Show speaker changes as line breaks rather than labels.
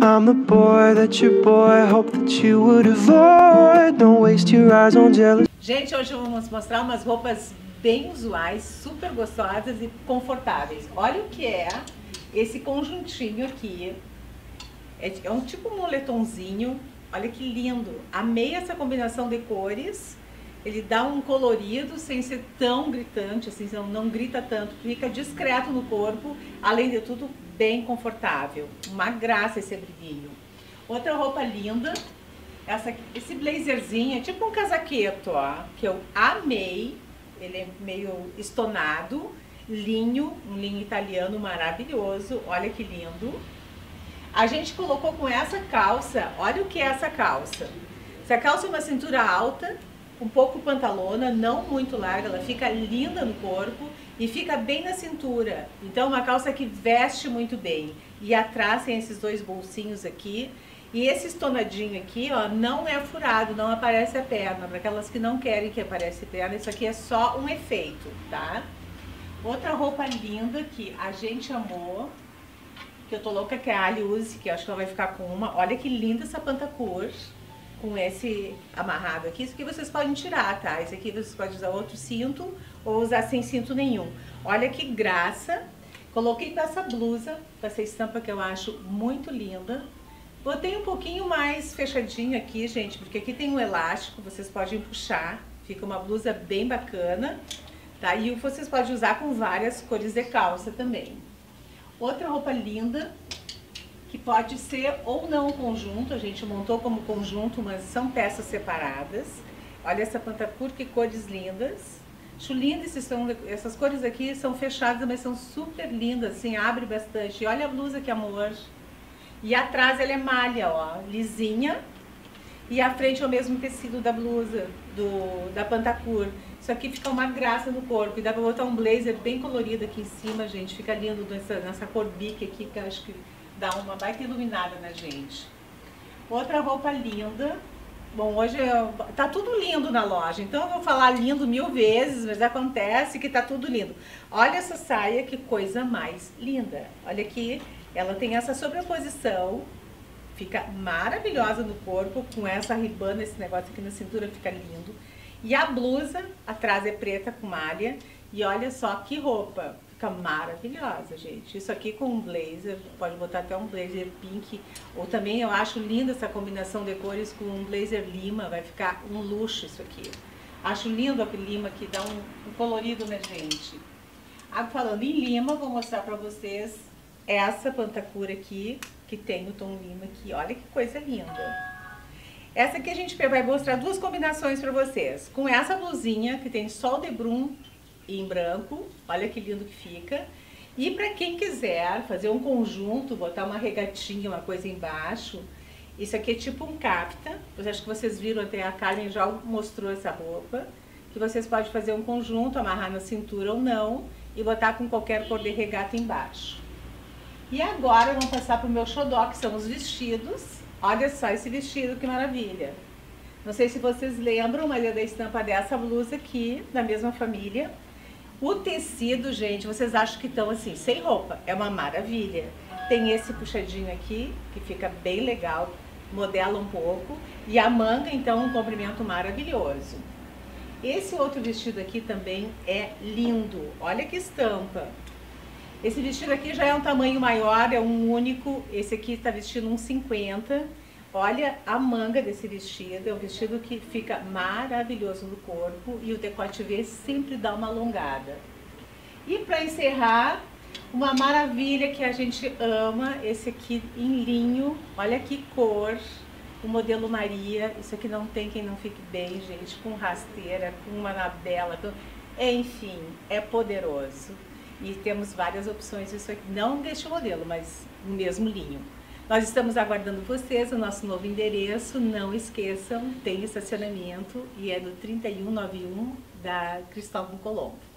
I'm the boy that your boy hoped that you would avoid. Don't waste your eyes on jealous.
Gente, hoje vamos mostrar umas roupas bem usuais, super gostosas e confortáveis. Olha o que é esse conjuntinho aqui. É, é um tipo moletomzinho. Olha que lindo. Amei essa combinação de cores. Ele dá um colorido sem ser tão gritante, assim, não, não grita tanto. Fica discreto no corpo, além de tudo, bem confortável. Uma graça esse abriguinho. Outra roupa linda. Essa, esse blazerzinho é tipo um casaqueto, ó, que eu amei. Ele é meio estonado, linho, um linho italiano maravilhoso. Olha que lindo. A gente colocou com essa calça, olha o que é essa calça. Essa calça é uma cintura alta, um pouco pantalona, não muito larga, ela fica linda no corpo e fica bem na cintura. Então uma calça que veste muito bem. E atrás tem esses dois bolsinhos aqui. E esse estonadinho aqui, ó, não é furado, não aparece a perna. Para aquelas que não querem que apareça a perna, isso aqui é só um efeito, tá? Outra roupa linda que a gente amou, que eu tô louca que a Ali use, que eu acho que ela vai ficar com uma. Olha que linda essa pantacor com esse amarrado aqui. Isso aqui vocês podem tirar, tá? Esse aqui vocês podem usar outro cinto ou usar sem cinto nenhum. Olha que graça. Coloquei com essa blusa, com essa estampa que eu acho muito linda. Botei um pouquinho mais fechadinho aqui, gente, porque aqui tem um elástico, vocês podem puxar. Fica uma blusa bem bacana, tá? E vocês podem usar com várias cores de calça também. Outra roupa linda, que pode ser ou não conjunto, a gente montou como conjunto, mas são peças separadas. Olha essa pantacur, que cores lindas. Acho lindo esses são, essas cores aqui são fechadas, mas são super lindas, assim, abre bastante. E olha a blusa que amor. E atrás ela é malha, ó, lisinha. E a frente é o mesmo tecido da blusa, do, da pantacur. Isso aqui fica uma graça no corpo. E dá pra botar um blazer bem colorido aqui em cima, gente. Fica lindo nessa, nessa cor bique aqui, que acho que dá uma baita iluminada na gente. Outra roupa linda. Bom, hoje tá tudo lindo na loja, então eu vou falar lindo mil vezes, mas acontece que tá tudo lindo. Olha essa saia, que coisa mais linda. Olha aqui, ela tem essa sobreposição, fica maravilhosa no corpo, com essa ribana, esse negócio aqui na cintura fica lindo. E a blusa, atrás é preta com malha, e olha só que roupa. Fica maravilhosa, gente. Isso aqui com um blazer, pode botar até um blazer pink. Ou também eu acho linda essa combinação de cores com um blazer lima. Vai ficar um luxo isso aqui. Acho lindo a lima que dá um, um colorido na gente. Ah, falando em lima, vou mostrar pra vocês essa pantacura aqui, que tem o tom lima aqui. Olha que coisa linda. Essa aqui a gente vai mostrar duas combinações pra vocês. Com essa blusinha, que tem sol de brum em branco, olha que lindo que fica. E para quem quiser fazer um conjunto, botar uma regatinha, uma coisa embaixo, isso aqui é tipo um capta, eu acho que vocês viram até a Carmen já mostrou essa roupa, que vocês podem fazer um conjunto, amarrar na cintura ou não, e botar com qualquer cor de regata embaixo. E agora vamos passar para o meu xodó, que são os vestidos. Olha só esse vestido, que maravilha! Não sei se vocês lembram, mas é da estampa dessa blusa aqui, da mesma família. O tecido, gente, vocês acham que estão assim, sem roupa, é uma maravilha. Tem esse puxadinho aqui, que fica bem legal, modela um pouco. E a manga, então, um comprimento maravilhoso. Esse outro vestido aqui também é lindo. Olha que estampa. Esse vestido aqui já é um tamanho maior, é um único. Esse aqui está vestindo um 50 Olha a manga desse vestido, é um vestido que fica maravilhoso no corpo e o decote V sempre dá uma alongada. E para encerrar, uma maravilha que a gente ama, esse aqui em linho, olha que cor, o modelo Maria, isso aqui não tem quem não fique bem, gente, com rasteira, com uma anabela, com... enfim, é poderoso. E temos várias opções disso aqui, não deste modelo, mas no mesmo linho. Nós estamos aguardando vocês, o nosso novo endereço, não esqueçam, tem estacionamento e é no 3191 da Cristóvão Colombo.